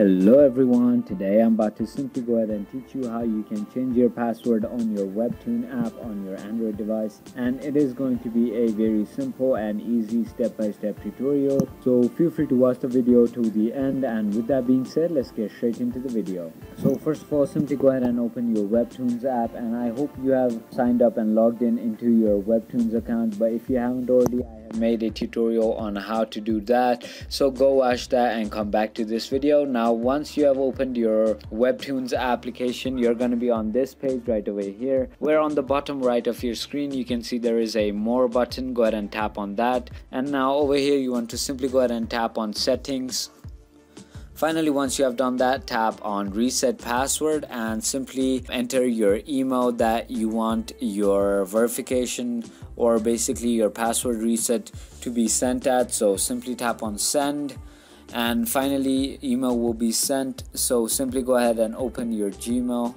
Hello everyone, today I'm about to simply go ahead and teach you how you can change your password on your Webtoon app on your Android device and it is going to be a very simple and easy step-by-step -step tutorial so feel free to watch the video to the end and with that being said let's get straight into the video. So first of all simply go ahead and open your Webtoons app and I hope you have signed up and logged in into your Webtoons account but if you haven't already I made a tutorial on how to do that. So go watch that and come back to this video. Now once you have opened your webtoons application you're going to be on this page right over here. Where on the bottom right of your screen you can see there is a more button. Go ahead and tap on that. And now over here you want to simply go ahead and tap on settings Finally, once you have done that, tap on reset password and simply enter your email that you want your verification or basically your password reset to be sent at. So simply tap on send and finally email will be sent. So simply go ahead and open your Gmail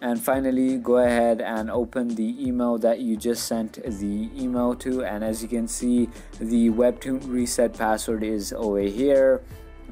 and finally go ahead and open the email that you just sent the email to and as you can see the webtoon reset password is over here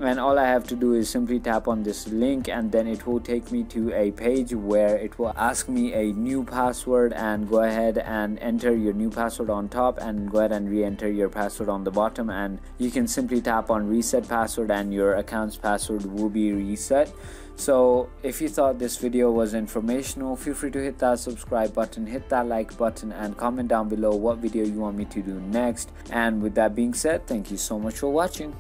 and all I have to do is simply tap on this link and then it will take me to a page where it will ask me a new password and go ahead and enter your new password on top and go ahead and re-enter your password on the bottom. And you can simply tap on reset password and your account's password will be reset. So if you thought this video was informational feel free to hit that subscribe button hit that like button and comment down below what video you want me to do next. And with that being said thank you so much for watching